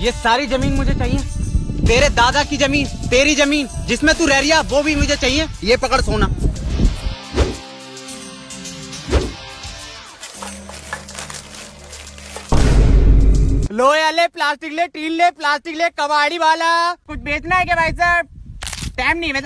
ये सारी ज़मीन मुझे चाहिए। तेरे दादा की ज़मीन, तेरी ज़मीन, जिसमें तू रह रिया वो भी मुझे चाहिए। ये पकड़ सोना। लोहे ले, प्लास्टिक ले, टीन ले, प्लास्टिक ले, कबाड़ी वाला। कुछ बेचना है क्या भाई साहब? टाइम नहीं है